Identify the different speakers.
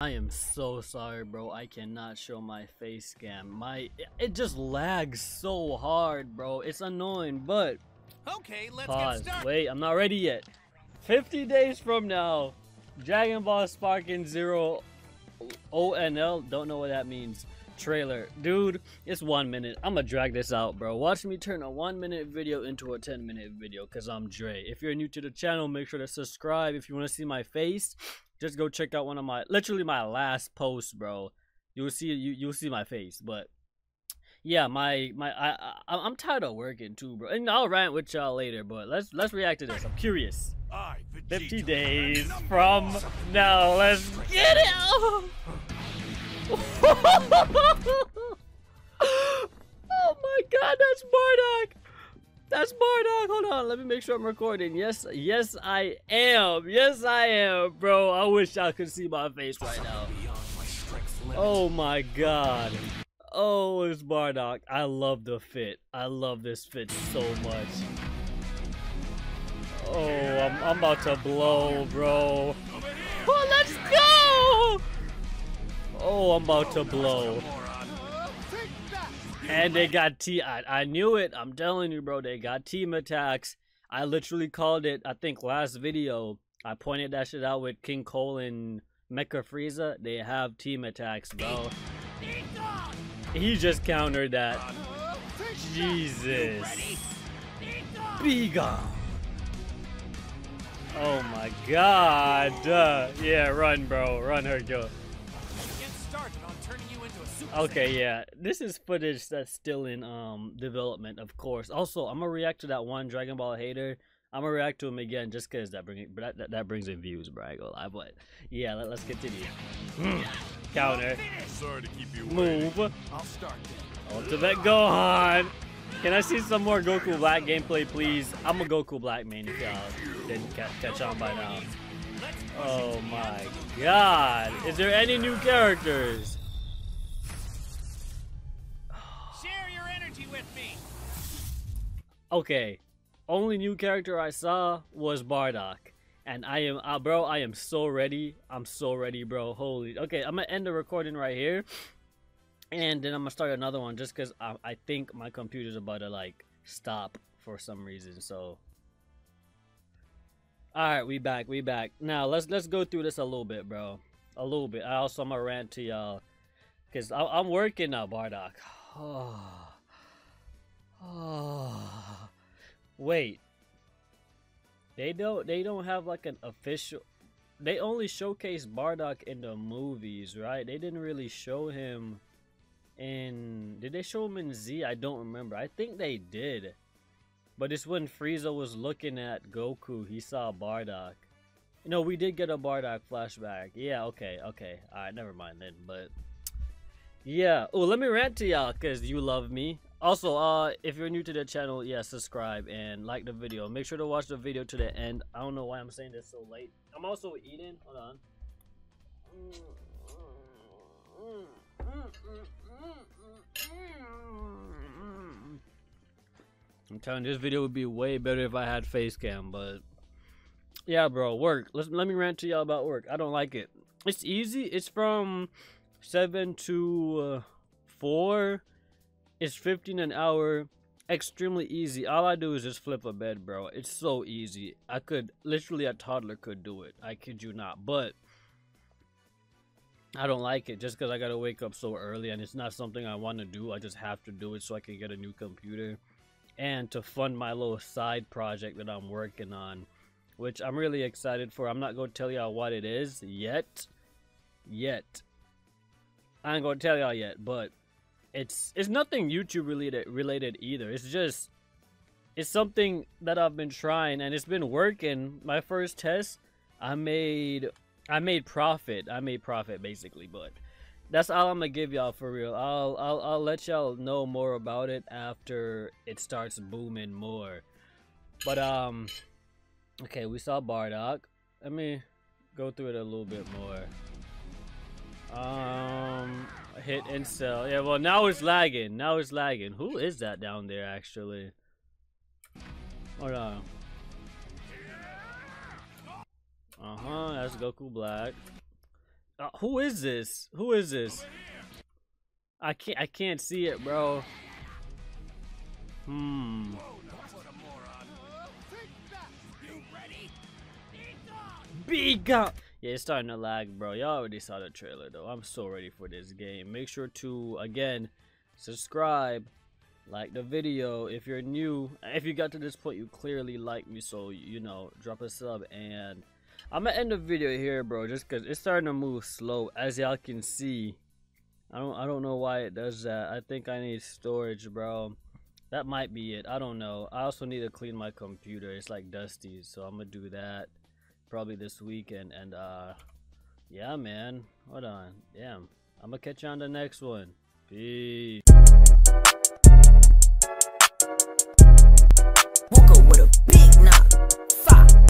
Speaker 1: I am so sorry, bro. I cannot show my face cam. My it just lags so hard, bro. It's annoying, but
Speaker 2: Okay, let's
Speaker 1: pause.
Speaker 2: get started.
Speaker 1: Wait, I'm not ready yet. 50 days from now, Dragon Ball Sparking Zero ONL. Don't know what that means. Trailer, dude. It's one minute. I'm gonna drag this out, bro. Watch me turn a one minute video into a 10 minute video, cause I'm Dre. If you're new to the channel, make sure to subscribe. If you want to see my face, just go check out one of my literally my last posts, bro. You'll see you you'll see my face, but yeah, my my I, I I'm tired of working too, bro. And I'll rant with y'all later, but let's let's react to this. I'm curious.
Speaker 2: I,
Speaker 1: 50 days from now. Let's get it. oh my god, that's Bardock. That's Bardock. Hold on, let me make sure I'm recording. Yes, yes, I am. Yes, I am, bro. I wish I could see my face right now. Oh my god. Oh, it's Bardock. I love the fit. I love this fit so much. Oh, I'm, I'm about to blow, bro. Oh, let's go! Oh, I'm about to blow. And they got T. I, I knew it. I'm telling you, bro. They got team attacks. I literally called it, I think, last video. I pointed that shit out with King Cold and Mecha Frieza. They have team attacks, bro. He just countered that. Jesus. Be gone. Oh my god. Uh, yeah, run, bro. Run, Hercule. Okay, yeah. This is footage that's still in um development, of course. Also, I'm gonna react to that one Dragon Ball hater. I'm gonna react to him again just cause that bring that, that, that brings in views, bro. I gonna lie, but yeah, let, us continue. Mm. Counter,
Speaker 2: Sorry to keep you waiting.
Speaker 1: move,
Speaker 2: I'll start then.
Speaker 1: ultimate Gohan. Can I see some more Goku Black gameplay, please? I'm a Goku Black man if y'all didn't ca- catch on by now. Oh
Speaker 2: it to the
Speaker 1: my god. Is there any new characters? Okay. Only new character I saw was Bardock. And I am, uh, bro, I am so ready. I'm so ready, bro. Holy. Okay, I'm gonna end the recording right here. And then I'm gonna start another one just because I, I think my computer's about to, like, stop for some reason. So. Alright, we back, we back. Now, let's let's go through this a little bit, bro. A little bit. I also, I'm gonna rant to y'all. Because I'm working now, Bardock. Oh. Wait. They don't they don't have like an official they only showcase Bardock in the movies, right? They didn't really show him in did they show him in Z? I don't remember. I think they did. But it's when Frieza was looking at Goku, he saw Bardock. No, we did get a Bardock flashback. Yeah, okay, okay. Alright, never mind then, but yeah. Oh, let me rant to y'all because you love me. Also, uh, if you're new to the channel, yeah, subscribe and like the video. Make sure to watch the video to the end. I don't know why I'm saying this so late. I'm also eating. Hold on. I'm telling you, this video would be way better if I had face cam, but yeah, bro, work. Let's let me rant to y'all about work. I don't like it. It's easy. It's from seven to uh, four. It's 15 an hour. Extremely easy. All I do is just flip a bed, bro. It's so easy. I could literally a toddler could do it. I kid you not. But I don't like it just because I gotta wake up so early and it's not something I want to do. I just have to do it so I can get a new computer and to fund my little side project that I'm working on, which I'm really excited for. I'm not gonna tell y'all what it is yet. Yet. I ain't gonna tell y'all yet, but it's it's nothing YouTube related related either. It's just it's something that I've been trying and it's been working. My first test, I made I made profit. I made profit basically, but that's all I'm gonna give y'all for real. I'll I'll I'll let y'all know more about it after it starts booming more. But um okay, we saw Bardock. Let me go through it a little bit more. Um hit and sell. Yeah, well now it's lagging. Now it's lagging. Who is that down there actually? Hold on. Uh huh. That's Goku Black. Uh, who is this? Who is this? I can't. I can't see it, bro. Hmm. Be gone. Yeah, it's starting to lag, bro. Y'all already saw the trailer, though. I'm so ready for this game. Make sure to, again, subscribe, like the video. If you're new, if you got to this point, you clearly like me, so, you know, drop a sub. And I'm going to end the video here, bro, just because it's starting to move slow, as y'all can see. I don't, I don't know why it does that. I think I need storage, bro. That might be it. I don't know. I also need to clean my computer. It's like dusty, so I'm going to do that probably this weekend. And uh, yeah, man. Hold on. Damn. I'm gonna catch you on the next one. Peace.